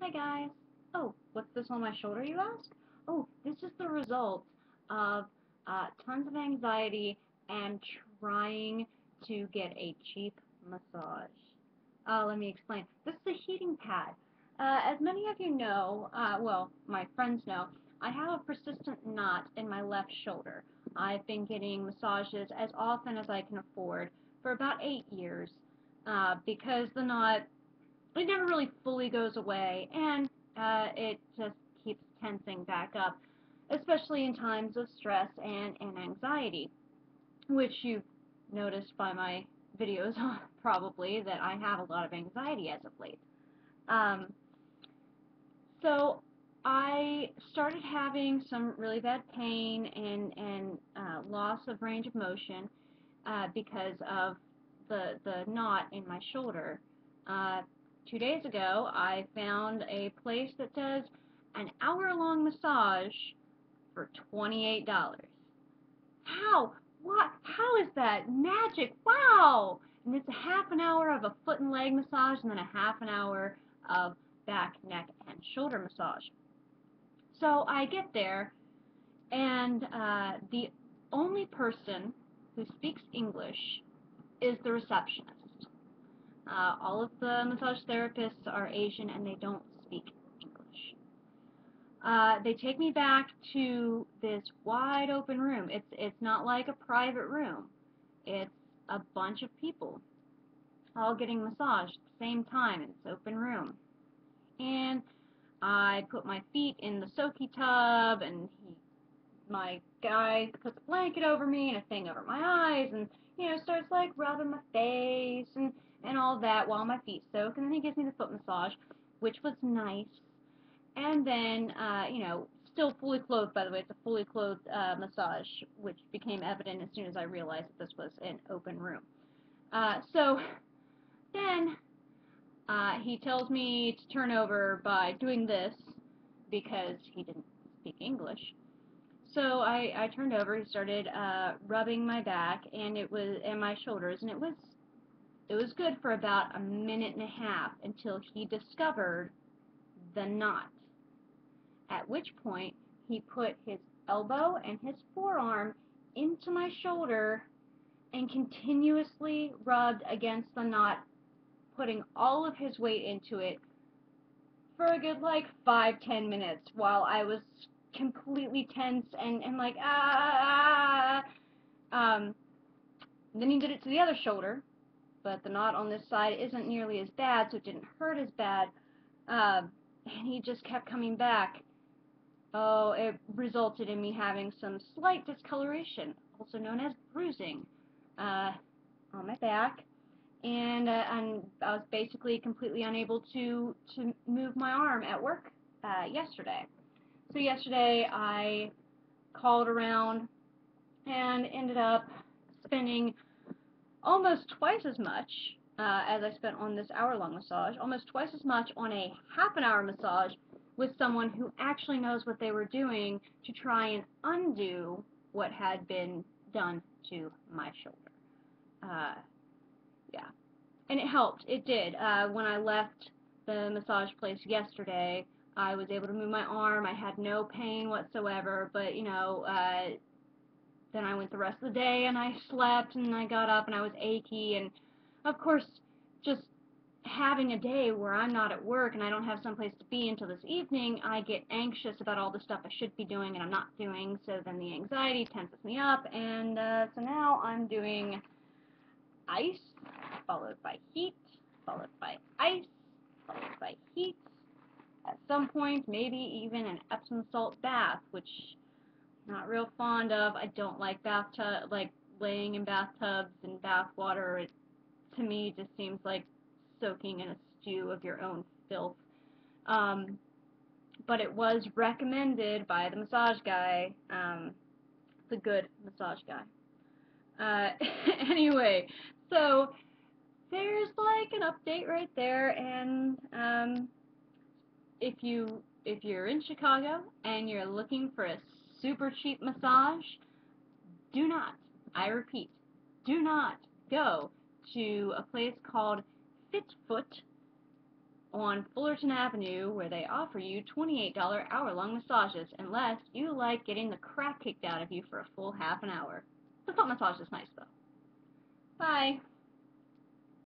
Hi guys. Oh, what's this on my shoulder, you ask? Oh, this is the result of uh, tons of anxiety and trying to get a cheap massage. Uh, let me explain. This is a heating pad. Uh, as many of you know, uh, well, my friends know, I have a persistent knot in my left shoulder. I've been getting massages as often as I can afford for about eight years uh, because the knot it never really fully goes away, and uh, it just keeps tensing back up, especially in times of stress and, and anxiety, which you've noticed by my videos probably that I have a lot of anxiety as of late. Um, so I started having some really bad pain and, and uh, loss of range of motion uh, because of the, the knot in my shoulder. Uh, two days ago, I found a place that says an hour-long massage for $28. How? What? How is that magic? Wow! And it's a half an hour of a foot and leg massage and then a half an hour of back, neck, and shoulder massage. So I get there, and uh, the only person who speaks English is the receptionist. Uh, all of the massage therapists are Asian and they don't speak English. Uh, they take me back to this wide open room. It's it's not like a private room. It's a bunch of people all getting massaged at the same time in this open room. And I put my feet in the soaky tub and he my guy puts a blanket over me and a thing over my eyes and you know starts like rubbing my face and all that while my feet soak. And then he gives me the foot massage, which was nice. And then, uh, you know, still fully clothed, by the way. It's a fully clothed uh, massage, which became evident as soon as I realized that this was an open room. Uh, so then uh, he tells me to turn over by doing this because he didn't speak English. So I, I turned over. He started uh, rubbing my back and it was and my shoulders, and it was it was good for about a minute and a half until he discovered the knot. At which point, he put his elbow and his forearm into my shoulder and continuously rubbed against the knot, putting all of his weight into it for a good like five, ten minutes while I was completely tense and, and like, ah. Um, then he did it to the other shoulder, but the knot on this side isn't nearly as bad, so it didn't hurt as bad. Uh, and he just kept coming back. Oh, it resulted in me having some slight discoloration, also known as bruising, uh, on my back. And, uh, and I was basically completely unable to, to move my arm at work uh, yesterday. So yesterday I called around and ended up spending almost twice as much uh, as I spent on this hour-long massage, almost twice as much on a half an hour massage with someone who actually knows what they were doing to try and undo what had been done to my shoulder. Uh, yeah. And it helped. It did. Uh, when I left the massage place yesterday, I was able to move my arm. I had no pain whatsoever, but, you know, uh, then I went the rest of the day and I slept and I got up and I was achy and of course just having a day where I'm not at work and I don't have someplace to be until this evening, I get anxious about all the stuff I should be doing and I'm not doing, so then the anxiety tenses me up, and uh, so now I'm doing ice, followed by heat, followed by ice, followed by heat, at some point maybe even an Epsom salt bath, which not real fond of. I don't like bathtub, like laying in bathtubs and bath water. It, to me, just seems like soaking in a stew of your own filth. Um, but it was recommended by the massage guy, um, the good massage guy. Uh, anyway, so there's like an update right there, and um, if you if you're in Chicago and you're looking for a super cheap massage, do not, I repeat, do not go to a place called Fitfoot on Fullerton Avenue where they offer you $28 hour-long massages unless you like getting the crap kicked out of you for a full half an hour. The foot massage is nice though. Bye.